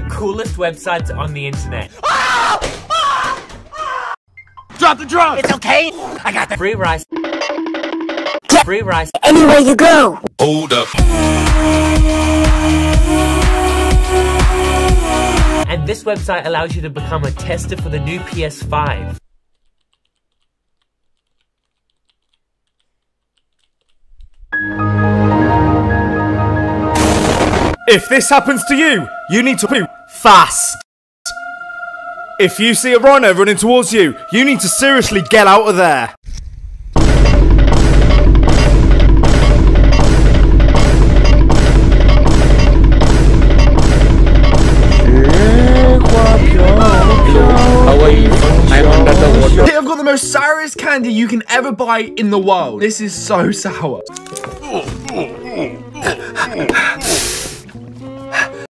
the coolest websites on the internet. Drop the drug! It's okay. I got the Free rice. Free rice. anywhere you go. Hold up. And this website allows you to become a tester for the new PS5. If this happens to you, you need to poop fast. If you see a rhino running towards you, you need to seriously get out of there. Hey, I've got the most sourest candy you can ever buy in the world. This is so sour.